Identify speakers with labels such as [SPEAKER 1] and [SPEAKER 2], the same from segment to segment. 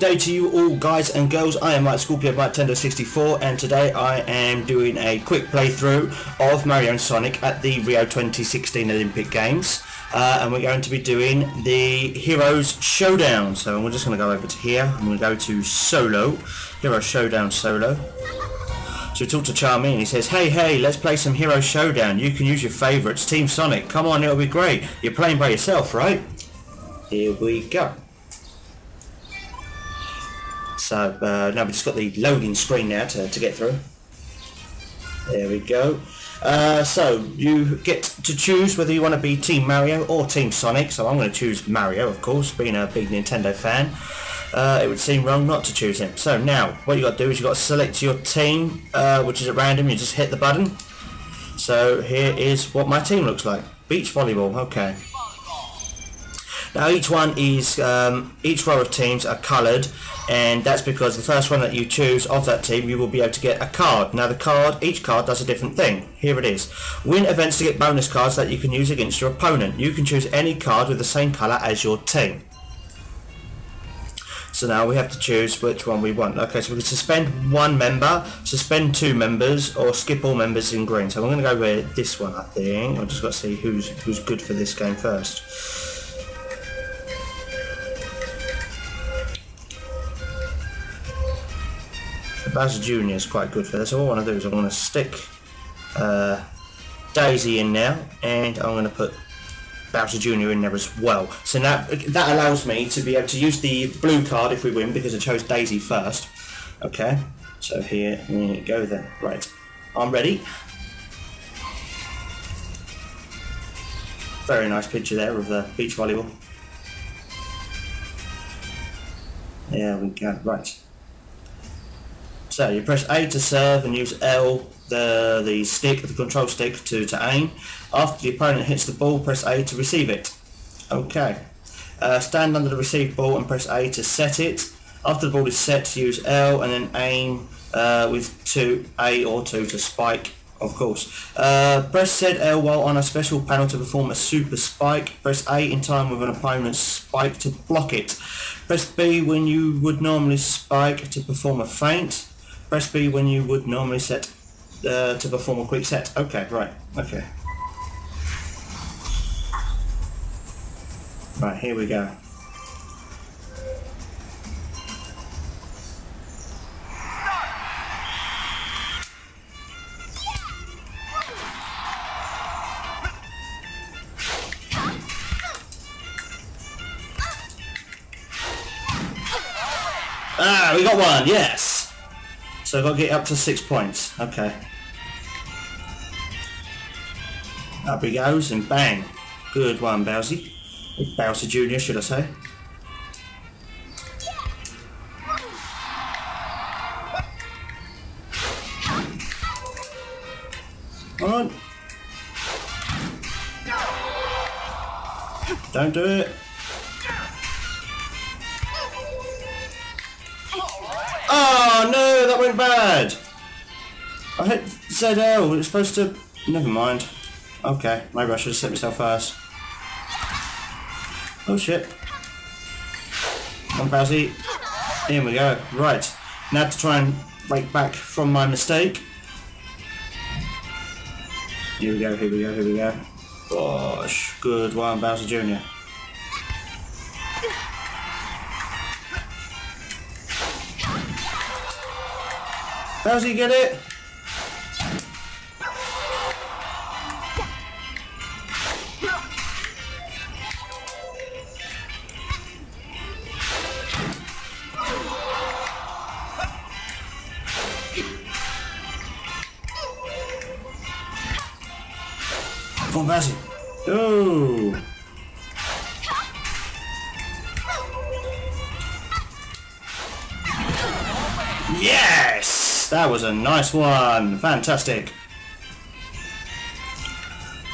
[SPEAKER 1] Day to you all guys and girls, I am Mike Scorpio Mike Nintendo 64 and today I am doing a quick playthrough of Mario and Sonic at the Rio 2016 Olympic Games uh, and we're going to be doing the Heroes Showdown so we're just going to go over to here, I'm going to go to Solo, Hero Showdown Solo so we talk to Charmy and he says, hey, hey, let's play some Hero Showdown. You can use your favourites. Team Sonic, come on, it'll be great. You're playing by yourself, right? Here we go. So uh, now we've just got the loading screen now to, to get through. There we go. Uh, so you get to choose whether you want to be Team Mario or Team Sonic. So I'm going to choose Mario, of course, being a big Nintendo fan. Uh, it would seem wrong not to choose him. So now, what you got to do is you got to select your team, uh, which is at random. You just hit the button. So here is what my team looks like. Beach volleyball. Okay. Now each one is, um, each row of teams are coloured and that's because the first one that you choose of that team you will be able to get a card. Now the card, each card does a different thing. Here it is. Win events to get bonus cards that you can use against your opponent. You can choose any card with the same colour as your team. So now we have to choose which one we want. Okay, so we can suspend one member, suspend two members, or skip all members in green. So I'm going to go with this one, I think. I've just got to see who's who's good for this game first. Bowser Jr. is quite good for this. All I want to do is I'm going to stick uh, Daisy in now, and I'm going to put Bowser Jr. in there as well. So now that allows me to be able to use the blue card if we win because I chose Daisy first. Okay, so here we go then. Right, I'm ready. Very nice picture there of the beach volleyball. There we go. Right. So you press A to serve and use L, the, the stick, the control stick to, to aim. After the opponent hits the ball, press A to receive it. Okay. Uh, stand under the received ball and press A to set it. After the ball is set, use L and then aim uh, with 2, A or 2 to spike, of course. Uh, press L while on a special panel to perform a super spike. Press A in time with an opponent's spike to block it. Press B when you would normally spike to perform a feint. Press B when you would normally set uh, to perform a quick set. Okay, right, okay. Right, here we go. Ah, we got one, yes! So I've got to get up to six points. Okay. Up he goes and bang. Good one, Bowsy. Bowser Jr. should I say. Come on. Don't do it. Bad. I hit ZL, oh, it's supposed to... Never mind. Okay, maybe I should have set myself first. Oh shit. Come on, Here we go. Right. Now to try and break back from my mistake. Here we go, here we go, here we go. Gosh, good one, Bowser Jr. Bowser, get it? Come on, Was a nice one. Fantastic.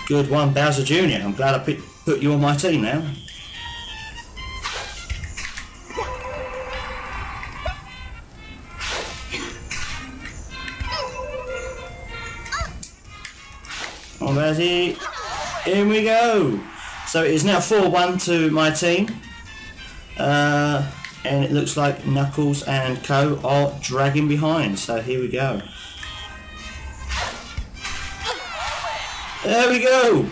[SPEAKER 1] Good one, Bowser Jr. I'm glad I put, you on my team now. Oh, there's he. In we go. So it is now 4-1 to my team. Uh, and it looks like Knuckles and Co are dragging behind. So here we go. There we go.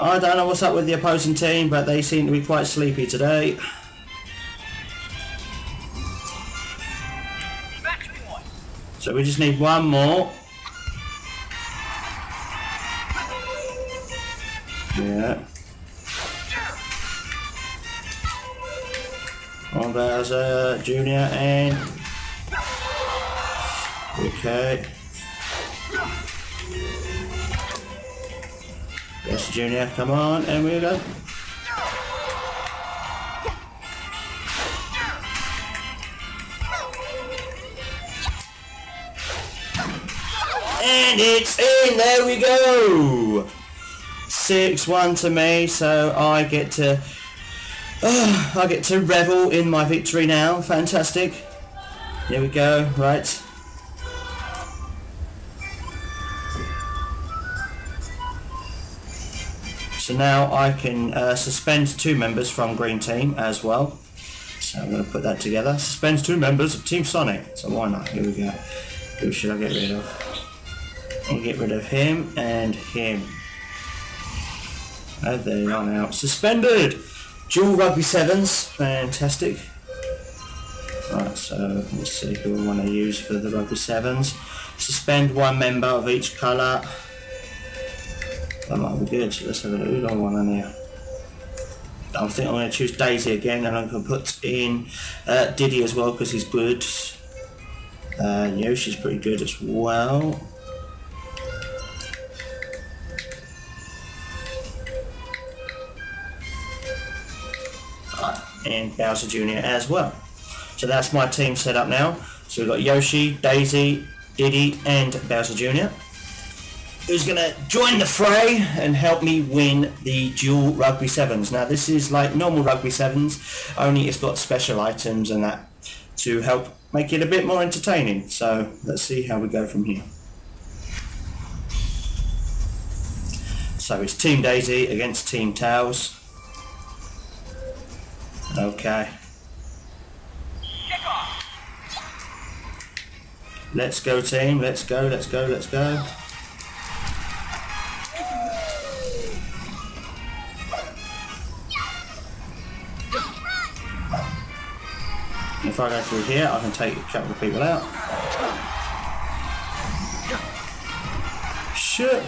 [SPEAKER 1] I don't know what's up with the opposing team, but they seem to be quite sleepy today. So we just need one more. Yeah. On Bowser Jr. and... Okay. Yes, Junior, come on, and we go. And it's in, there we go! 6-1 to me, so I get to... Uh, I get to revel in my victory now, fantastic. Here we go, right. So now I can uh, suspend two members from Green Team as well. So I'm going to put that together. Suspend two members of Team Sonic. So why not? Here we go. Who should I get rid of? I'll get rid of him and him. Oh, they are now suspended. Dual Rugby Sevens. Fantastic. Right, so let's see who we want to use for the Rugby Sevens. Suspend one member of each colour. That might be good. So let's have a look. Who want in here? I think I'm going to choose Daisy again, and I'm going to put in uh, Diddy as well because he's good. Uh, Yoshi's pretty good as well. And Bowser Jr. as well. So that's my team set up now. So we've got Yoshi, Daisy, Diddy, and Bowser Jr who's going to join the fray and help me win the dual rugby sevens. Now this is like normal rugby sevens, only it's got special items and that to help make it a bit more entertaining. So let's see how we go from here. So it's Team Daisy against Team Tails. Okay. Let's go team, let's go, let's go, let's go. If I go through here, I can take a couple of people out. Shit!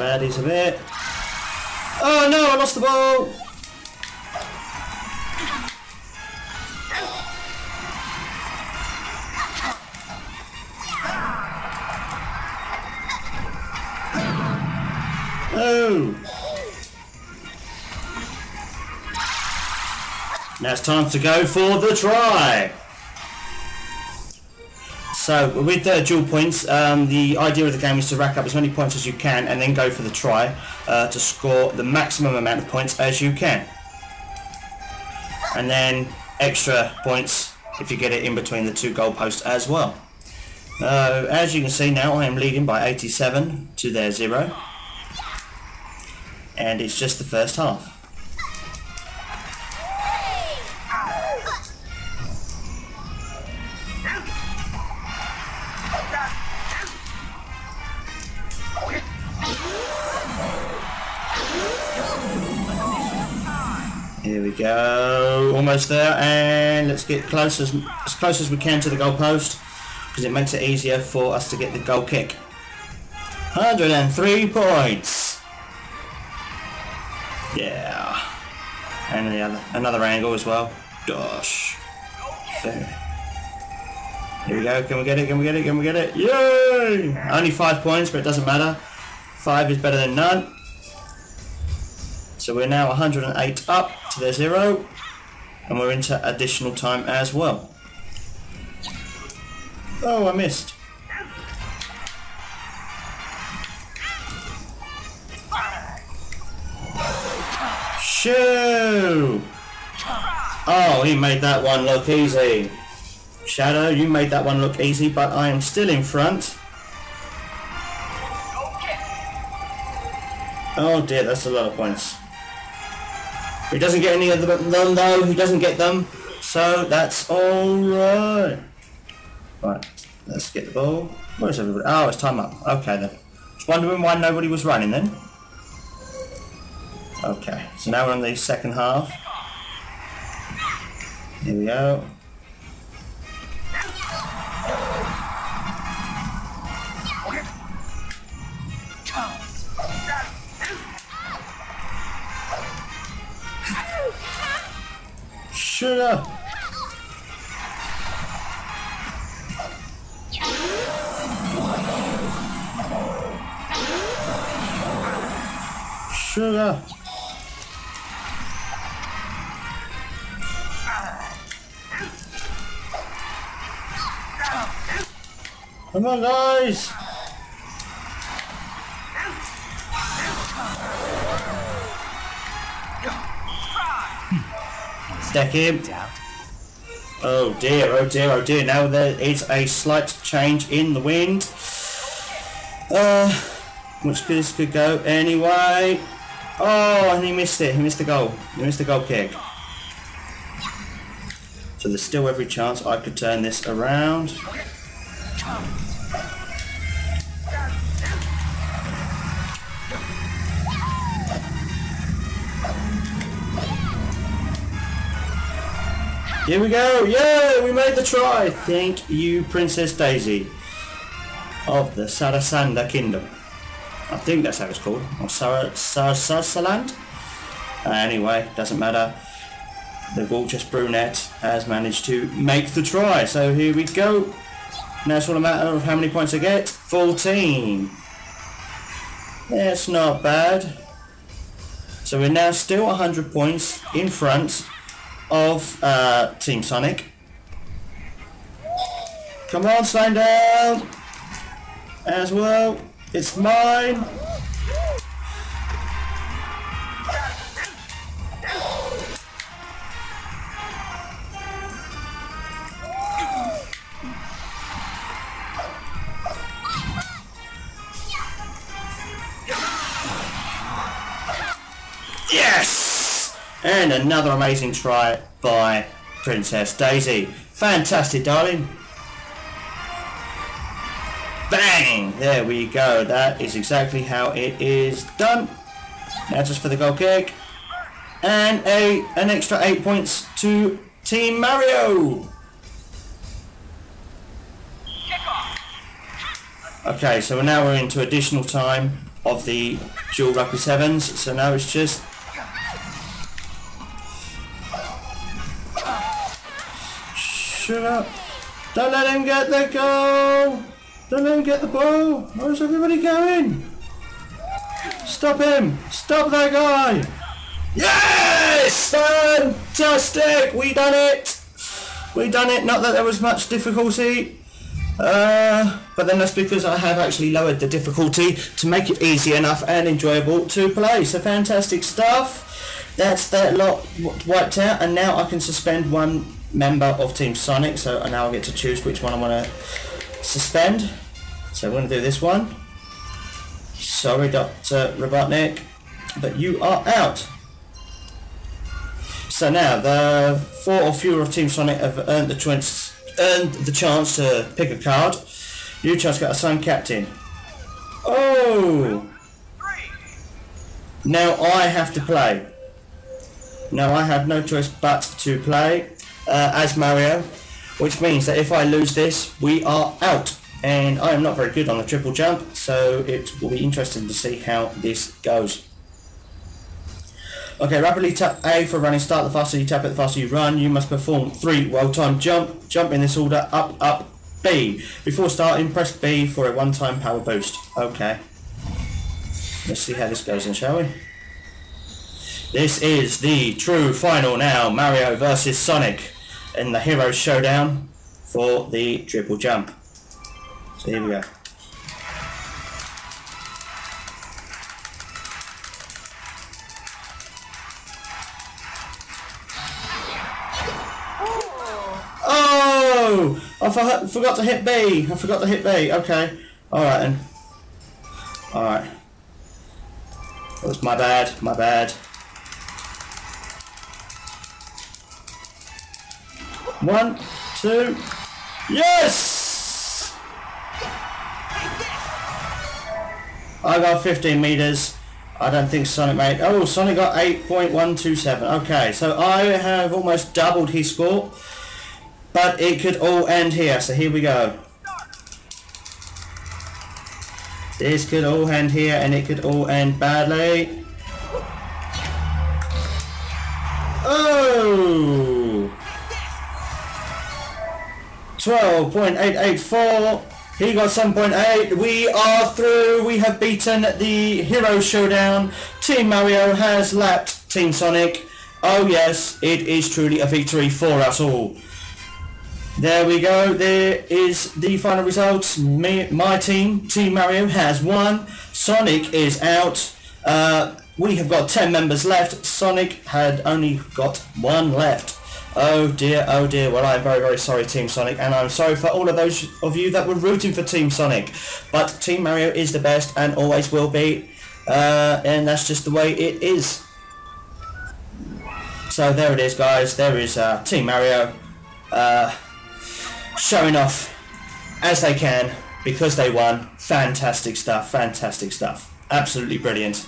[SPEAKER 1] The a bit. Oh no, I lost the ball! Oh! Now it's time to go for the try! So with the dual points, um, the idea of the game is to rack up as many points as you can and then go for the try uh, to score the maximum amount of points as you can. And then extra points if you get it in between the two goalposts as well. Uh, as you can see now I am leading by 87 to their 0 and it's just the first half. Almost there, and let's get close as, as close as we can to the goalpost because it makes it easier for us to get the goal kick. 103 points. Yeah, and the other another angle as well. Gosh, there. Here we go. Can we get it? Can we get it? Can we get it? Yay! Only five points, but it doesn't matter. Five is better than none. So we're now 108 up to their zero. And we're into additional time as well. Oh, I missed. Shoo! Oh, he made that one look easy. Shadow, you made that one look easy, but I am still in front. Oh dear, that's a lot of points. He doesn't get any of them though, he doesn't get them. So that's alright. Right, let's get the ball. Where's everybody? Oh, it's time up. Okay then. Just wondering why nobody was running then. Okay, so now we're in the second half. Here we go. Sugar! Sugar! Come on, guys! Stack him. Oh dear, oh dear, oh dear. Now there is a slight change in the wind. Uh, which this could go anyway. Oh, and he missed it. He missed the goal. He missed the goal kick. So there's still every chance I could turn this around. Here we go! Yeah, we made the try! Thank you, Princess Daisy of the Sarasanda Kingdom. I think that's how it's called. Or Sar Sar Sarsaland? Uh, anyway, doesn't matter. The gorgeous brunette has managed to make the try. So here we go. Now it's all a matter of how many points I get. 14. That's not bad. So we're now still 100 points in front of uh, Team Sonic. Come on, sign down! As well. It's mine! Yes! And another amazing try by Princess Daisy. Fantastic, darling. Bang! There we go. That is exactly how it is done. Now just for the goal kick. And a an extra eight points to Team Mario. Okay, so now we're into additional time of the dual rugby sevens. So now it's just up. Don't let him get the goal. Don't let him get the ball. Where's everybody going? Stop him. Stop that guy. Yes! Fantastic! We done it! We done it. Not that there was much difficulty. Uh, but then that's because I have actually lowered the difficulty to make it easy enough and enjoyable to play. So fantastic stuff. That's that lot wiped out and now I can suspend one member of Team Sonic. So I now get to choose which one I want to suspend. So we're going to do this one. Sorry Dr. Robotnik, but you are out. So now the four or fewer of Team Sonic have earned the chance, earned the chance to pick a card. You chance got assigned captain. Oh! Now I have to play. Now I have no choice but to play uh, as Mario, which means that if I lose this, we are out. And I am not very good on the triple jump, so it will be interesting to see how this goes. Okay, rapidly tap A for running start. The faster you tap it, the faster you run. You must perform three well-timed jump. Jump in this order, up, up, B. Before starting, press B for a one-time power boost. Okay. Let's see how this goes then, shall we? This is the true final now, Mario versus Sonic in the Heroes Showdown for the triple jump. So here we go. Oh! I for forgot to hit B. I forgot to hit B. Okay. Alright then. Alright. That was my bad. My bad. One, two. Yes! I got 15 meters. I don't think Sonic made. Oh, Sonic got 8.127. Okay, so I have almost doubled his score. But it could all end here, so here we go. This could all end here, and it could all end badly. Oh! 12.884. He got 7.8. We are through. We have beaten the Hero Showdown. Team Mario has lapped Team Sonic. Oh yes, it is truly a victory for us all. There we go. There is the final results. Me, my team, Team Mario, has won. Sonic is out. Uh, we have got 10 members left. Sonic had only got one left. Oh dear, oh dear. Well, I'm very, very sorry, Team Sonic, and I'm sorry for all of those of you that were rooting for Team Sonic. But Team Mario is the best and always will be, uh, and that's just the way it is. So there it is, guys. There is uh, Team Mario. Uh, showing off as they can because they won. Fantastic stuff, fantastic stuff. Absolutely brilliant.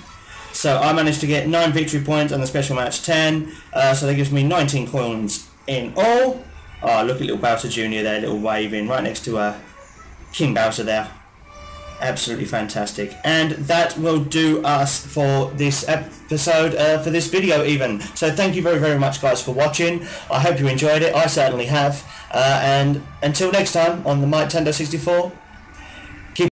[SPEAKER 1] So I managed to get 9 victory points on the special match 10, uh, so that gives me 19 coins in all. Oh, look at little Bowser Jr. there, little waving right next to uh, King Bowser there. Absolutely fantastic. And that will do us for this episode uh, for this video even. So thank you very very much guys for watching. I hope you enjoyed it. I certainly have. Uh, and until next time on the My Nintendo 64